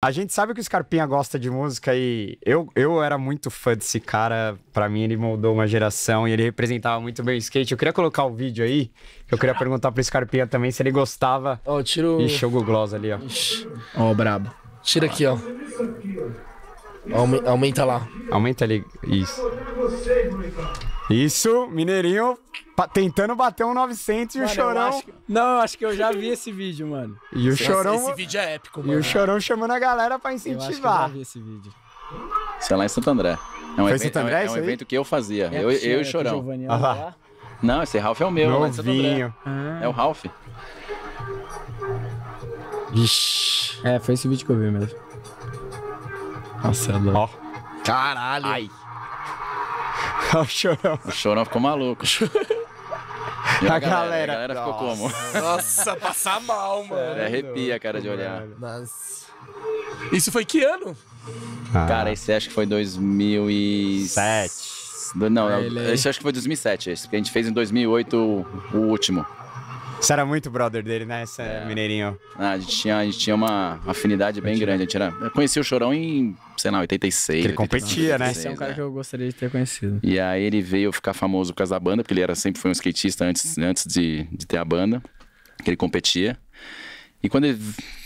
A gente sabe que o Scarpinha gosta de música e eu, eu era muito fã desse cara. Pra mim, ele moldou uma geração e ele representava muito bem o skate. Eu queria colocar o vídeo aí. Eu queria perguntar pro Scarpinha também se ele gostava. Ó, tira o... Ixi, o Gloss ali, ó. Ó, brabo. Tira aqui, ó. Aume- Aumenta lá. Aumenta ali. Isso. Isso, Mineirinho tentando bater um 900 e o Mano, eu Chorão. acho que- Não, eu acho que eu já vi esse vídeo, mano. E o Chorão. Esse vídeo é épico, E mano. o Chorão chamando a galera pra Eu acho que eu já incentivar. vi esse vídeo. Isso é lá em Santo André. É um, Foi em evento, Santo André é um, é um evento que eu fazia. É eu, eu e o Chorão. Ah lá. Não, esse Ralph é o meu, lá em Santo André. Novinho. Ah. É o Ralph. Ixi. É, foi esse vídeo que eu vi mesmo. Nossa, é louco. Ó. Caralho. Ai, o Chorão. o Chorão ficou maluco. E A a, galera, galera. a galera ficou como? Nossa, passar mal, mano. É, arrepia a cara de olhar. Nossa. Isso foi que ano? Cara, esse acho que foi 2007. Sete. Do- Não, Ah, ele aí. esse acho que foi 2007. Esse que a gente fez em 2008, o, o último. Você era muito brother dele, né, esse É. Mineirinho? Ah, a, gente tinha, a gente tinha uma afinidade bem grande. A gente era, eu conheci o Chorão em, sei lá, 86. Que ele competia, né? Esse é um cara né? que eu gostaria de ter conhecido. E aí ele veio ficar famoso por causa da banda, porque ele era, sempre foi um skatista antes, antes de, de ter a banda, que ele competia. E quando ele,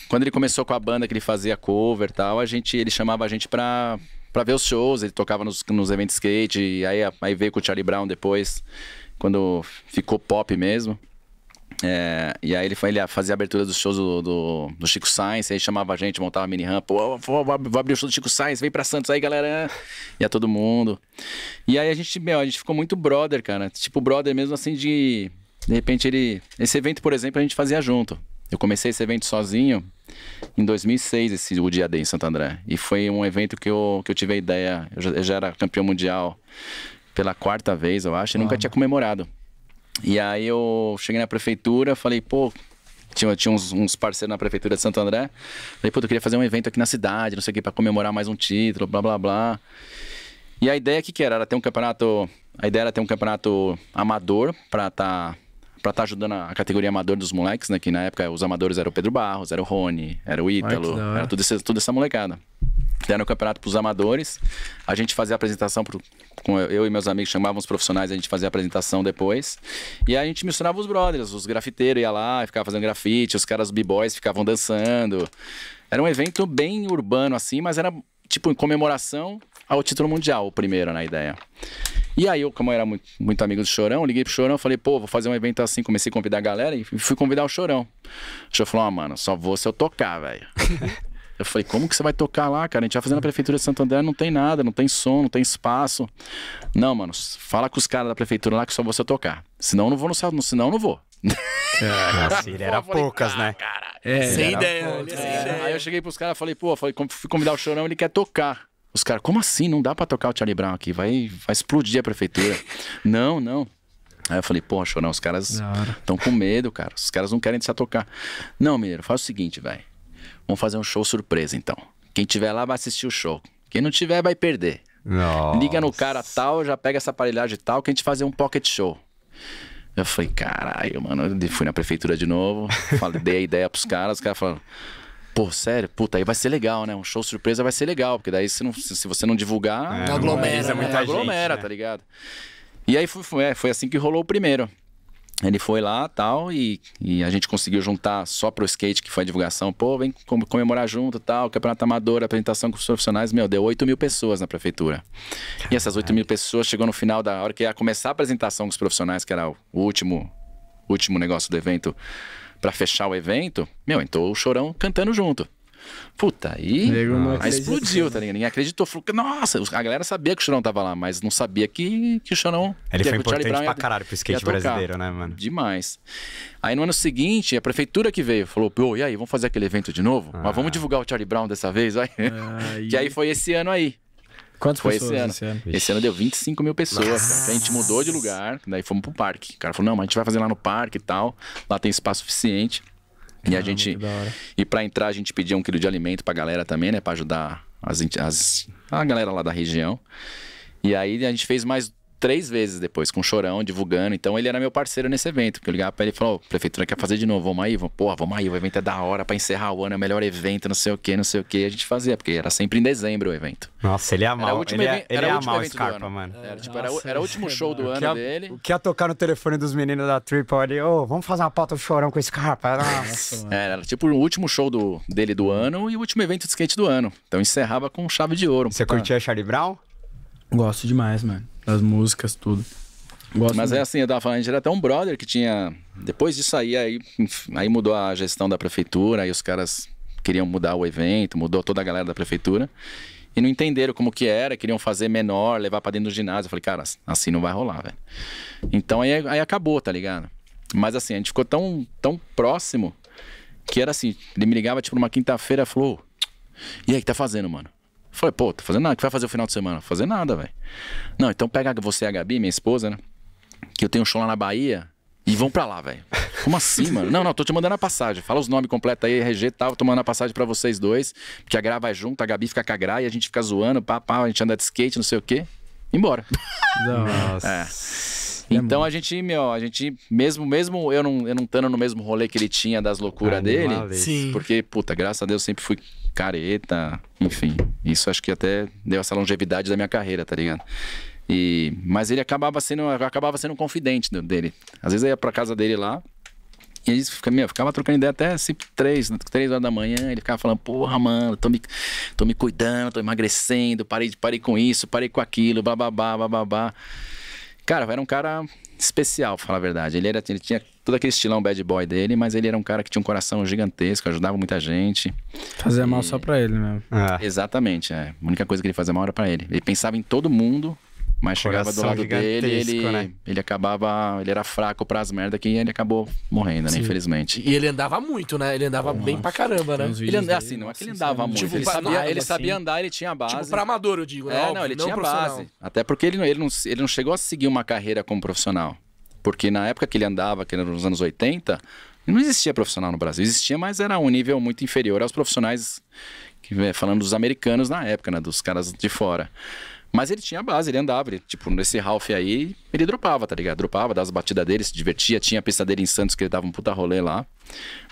quando ele começou com a banda, que ele fazia cover e tal, a gente, ele chamava a gente pra, pra ver os shows, ele tocava nos, nos eventos de skate, e aí, aí veio com o Charlie Brown depois, quando ficou pop mesmo. É, e aí ele, foi, ele fazia a abertura dos shows do, do, do Chico Sainz, aí chamava a gente, montava mini ramp, pô, vou, vou abrir o show do Chico Sainz, vem pra Santos aí, galera. Ia todo mundo. E aí a gente, meu, a gente ficou muito brother, cara. Tipo, brother mesmo assim de. De repente ele. Esse evento, por exemplo, a gente fazia junto. Eu comecei esse evento sozinho em 2006, esse o Dia D em Santo André. E foi um evento que eu, que eu tive a ideia. Eu já, eu já era campeão mundial pela quarta vez, eu acho, e nunca tinha comemorado. E aí eu cheguei na prefeitura, falei, pô, tinha, tinha uns, uns parceiros na prefeitura de Santo André. Falei, pô, eu queria fazer um evento aqui na cidade, não sei o que, pra comemorar mais um título, blá blá blá. E a ideia que que era? Era ter um campeonato. A ideia era ter um campeonato amador pra tá. Pra tá ajudando a categoria amador dos moleques, né? Que na época os amadores eram o Pedro Barros, era o Rony, era o Ítalo, era tudo, esse, tudo essa molecada. Deram o campeonato pros amadores. A gente fazia a apresentação pro, com eu e meus amigos, chamavam os profissionais, a gente fazia a apresentação depois. E a gente misturava os brothers, os grafiteiros iam lá, ficavam fazendo grafite, os caras b-boys ficavam dançando. Era um evento bem urbano assim, mas era tipo em comemoração ao título mundial, o primeiro na ideia. E aí eu, como eu era muito, muito amigo do Chorão, liguei pro Chorão, falei, pô, vou fazer um evento assim, comecei a convidar a galera e fui convidar o Chorão. O Chorão falou, ah, mano, só vou se eu tocar, velho. Eu falei, como que você vai tocar lá, cara? A gente vai fazer na prefeitura de Santo André, não tem nada, não tem som, não tem espaço. Não, mano, fala com os caras da prefeitura lá que só eu tocar. Senão eu não vou no céu, senão eu não vou. Nossa, ele era poucas, né? É, Sem era- ideia, ele é sem É, ideia. Aí eu cheguei pros caras, falei, pô, falei, fui convidar o Chorão, ele quer tocar. Os caras, como assim? Não dá pra tocar o Charlie Brown aqui, vai, vai explodir a prefeitura. não, não. Aí eu falei, porra, Chorão, os caras estão com medo, cara. Os caras não querem deixar tocar. Não, mineiro, faz o seguinte, velho. Vamos fazer um show surpresa, então. Quem tiver lá vai assistir o show. Quem não tiver vai perder. Nossa. Liga no cara tal, já pega essa aparelhagem tal, que a gente fazer um pocket show. Eu falei, caralho, mano. Eu fui na prefeitura de novo, falei, dei a ideia pros caras, os caras falaram, pô, sério, puta, aí vai ser legal, né? Um show surpresa vai ser legal, porque daí se, não, se você não divulgar, É, aglomera, né? muita aglomera, gente, né? tá ligado? E aí foi, foi, é, foi assim que rolou o primeiro. Ele foi lá tal, e, e a gente conseguiu juntar só pro skate, que foi a divulgação. Pô, vem com- comemorar junto tal, campeonato amador, apresentação com os profissionais. Meu, deu 8 mil pessoas na prefeitura. E essas 8 mil pessoas chegou no final da hora que ia começar a apresentação com os profissionais, que era o último, último negócio do evento, pra fechar o evento. Meu, entrou o chorão cantando junto. Puta, aí, aí acreditou, explodiu, tá ligado? Ninguém acreditou. Falou, que, nossa, os- a galera sabia que o Chorão tava lá, mas não sabia que, que o Chorão. Ele que foi Charlie importante Brown pra caralho pro skate brasileiro, né, mano? Demais. Aí no ano seguinte, a prefeitura que veio falou: pô, e aí, vamos fazer aquele evento de novo? Mas vamos divulgar o Charlie Brown dessa vez, vai? Aí- que aí foi esse ano aí. Quantas Foi pessoas esse ano. esse ano? Esse ano deu 25 mil pessoas. a gente mudou de lugar, daí fomos pro parque. O cara falou: não, mas a gente vai fazer lá no parque e tal. Lá tem espaço suficiente. E a gente. da hora. E pra entrar, a gente pedia um quilo de alimento pra galera também, né? Pra ajudar as, as- a galera lá da região. E aí a gente fez mais três vezes depois, com o Chorão, divulgando. Então ele era meu parceiro nesse evento. Porque eu ligava pra ele e falou: "Ô, prefeitura quer fazer de novo, vamos aí? Vamos, Porra, vamos aí, o evento é da hora pra encerrar o ano, é o melhor evento, não sei o que, não sei o que. A gente fazia, porque era sempre em dezembro o evento. Nossa, ele mal. Era o último ele ia, evento- ele era o mal o Scarpa, ano. mano. Era, tipo, era, o- Nossa, era o último show do O que, ano ia, dele. o que ia tocar no telefone dos meninos da Triple ali, ô, vamos fazer uma pauta do chorão com esse Scarpa. Nossa. É, era tipo o último show do, dele do ano e o último evento de skate do ano. Então encerrava com chave de ouro. Você curtia Charlie Brown? Gosto demais, mano. Das músicas, tudo. Gosto Mas é assim, eu tava falando, a gente era até um brother que tinha. Depois disso aí, aí, aí mudou a gestão da prefeitura, aí os caras queriam mudar o evento, mudou toda a galera da prefeitura. E não entenderam como que era, queriam fazer menor, levar pra dentro do ginásio. Eu falei, cara, assim não vai rolar, velho. Então aí, aí acabou, tá ligado? Mas assim, a gente ficou tão, tão próximo que era assim, ele me ligava tipo numa quinta-feira e falou, e aí, que tá fazendo, mano? Falei, pô, tô fazendo nada, o que vai fazer o final de semana? Fazer nada, velho. Não, então pega você e a Gabi, minha esposa, né? que eu tenho um show lá na Bahia e vão pra lá, velho. Como assim, mano? Não, não, tô te mandando a passagem. Fala os nomes completos aí, RG e tal, tô mandando a passagem pra vocês dois, porque a Gra vai junto, a Gabi fica com a Gra e a gente fica zoando, pá, pá, a gente anda de skate, não sei o quê. Embora. Nossa. É. Então a gente, meu, a gente, mesmo, mesmo eu não, eu não estando no mesmo rolê que ele tinha das loucuras dele, porque, puta, graças a Deus sempre fui careta, enfim. Isso acho que até deu essa longevidade da minha carreira, tá ligado? E, mas ele acabava sendo, acabava sendo um confidente dele. Às vezes eu ia pra casa dele lá, e eles ficava, meu, ficava trocando ideia até assim, três, três horas da manhã. Ele ficava falando, porra, mano, tô me, tô me cuidando, tô emagrecendo, parei, parei com isso, parei com aquilo, bababá, bababá. Cara, era um cara especial, pra falar a verdade. Ele, era, ele tinha todo aquele estilão bad boy dele, mas ele era um cara que tinha um coração gigantesco, ajudava muita gente. Fazia mal só pra ele mesmo. É. Exatamente, é. A única coisa que ele fazia mal era pra ele. Ele pensava em todo mundo, mas chegava do lado dele, ele, né? ele acabava. Ele era fraco pras merdas que ele acabou morrendo, né? Sim. Infelizmente. E ele andava muito, né? Ele andava bem pra caramba, né? Ele andava assim, não é nossa, que ele é andava muito-. Tipo, ele sabia, nada, ele assim. sabia andar, ele tinha base. Tipo, pra amador, eu digo, né? É, Óbvio, não, ele tinha profissional. base. Até porque ele, não- ele, não, ele não chegou a seguir uma carreira como profissional. Porque na época que ele andava, que era nos anos 80, não existia profissional no Brasil. Existia, mas era um nível muito inferior aos profissionais, que, é, falando dos americanos na época, né? Dos caras de fora. Mas ele tinha base, ele andava. Ele, tipo, nesse Ralph aí, ele dropava, tá ligado? Dropava, dava as batidas dele, se divertia. Tinha a pista dele em Santos, que ele dava um puta rolê lá.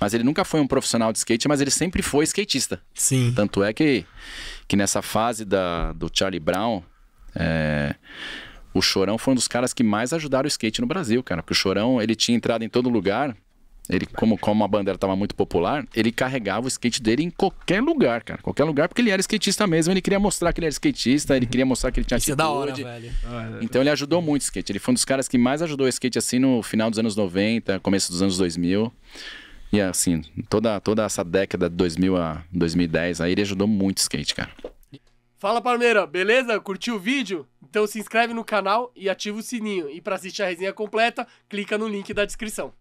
Mas ele nunca foi um profissional de skate, mas ele sempre foi skatista. Sim. Tanto é que, que nessa fase da, do Charlie Brown, é, o Chorão foi um dos caras que mais ajudaram o skate no Brasil, cara. Porque o Chorão, ele tinha entrado em todo lugar. Ele, como, como a bandeira estava muito popular, ele carregava o skate dele em qualquer lugar, cara. Qualquer lugar, porque ele era skatista mesmo. Ele queria mostrar que ele era skatista, ele queria mostrar que ele tinha Isso é da hora, atitude. velho. Então ele ajudou muito o skate. Ele foi um dos caras que mais ajudou o skate assim no final dos anos 90, começo dos anos 2000. E assim, toda, toda essa década de 2000 a 2010, aí ele ajudou muito o skate, cara. Fala, Palmeira, beleza? Curtiu o vídeo? Então se inscreve no canal e ativa o sininho. E para assistir a resenha completa, clica no link da descrição.